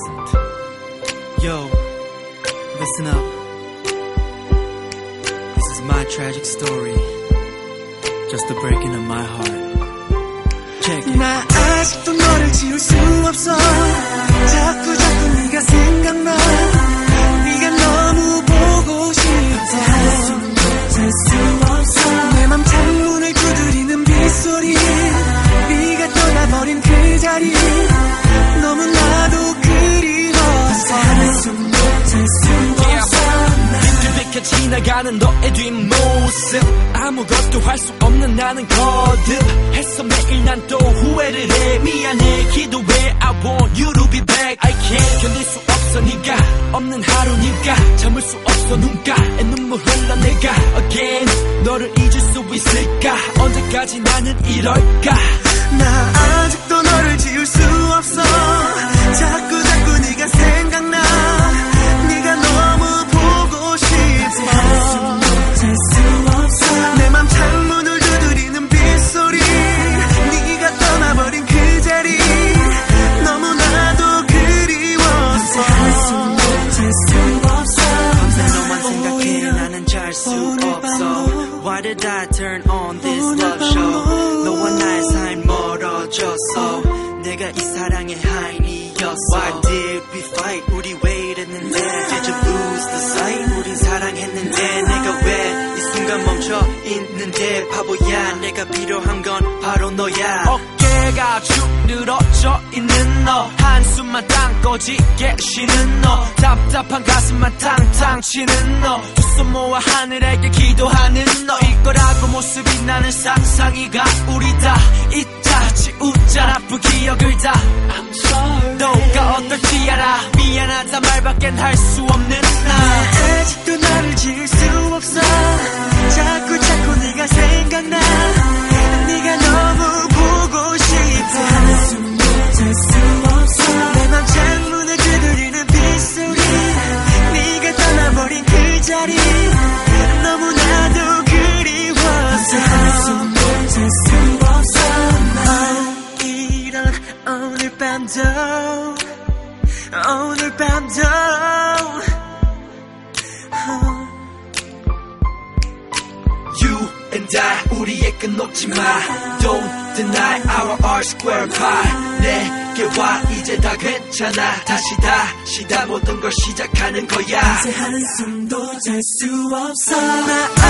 present. Yo, listen up. This is my tragic story. Just the breaking of my heart. Check it. 나 아직도 너를 지울 수 없어 비켜 지나가는 너의 뒷모습. 아무것도 할 수 없는 나는 거듭해서 매일 난 또 후회를 해. 미안해. 기도해. I want you to be back. I can't 견딜 수 없어 네가. 없는 하루니까 참을 수 없어 눈가에 눈물 흘러 내가. Again 너를 잊을 수 있을까? 언제까지 나는 이럴까? 나 아직도 너를 지울 수 없어 on this love show. 너와 나의 삶 멀어졌어 내가 이 사랑의 하인이었어 Why did we fight? 우리 왜 이랬는데? Did you lose the sight? 우린 사랑했는데. 내가 왜 이 순간 멈춰 있는데? 바보야 내가 필요한 건 바로 너야. 어깨가 쭉 늘어져 있는 너. 한숨만 땅 꺼지게 쉬는 너. 답답한 가슴만 탕탕 치는 너. 두 손 모아 하늘에게 기도하는 너일 거라 말밖엔 할 수 없는 나. 아직도 나를 지울 수 없어. 자꾸 자꾸 네가 생각나. 네가 너무 보고 싶어. 내맘 창문을 두드리는 빗소리. 네가 떠나버린 그 자리. 너무나도 그리워서. 어, 이런 오늘 밤도 오늘 밤도 You and I 우리의 끝 놓지 마. Don't deny our R square pie. 내게 와 이제 다 괜찮아. 다시 다시 다 모든 걸 시작하는 거야. 이제 한숨도 잘 수 없어. 수 없어